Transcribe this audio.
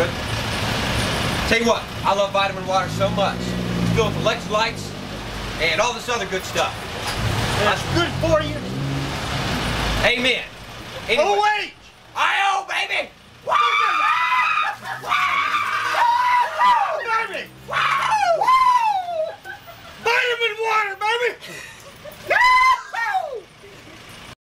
Good. Tell you what, I love vitamin water so much. It's filled with electrolytes and all this other good stuff. That's good for you. Amen. Anyway, Oh!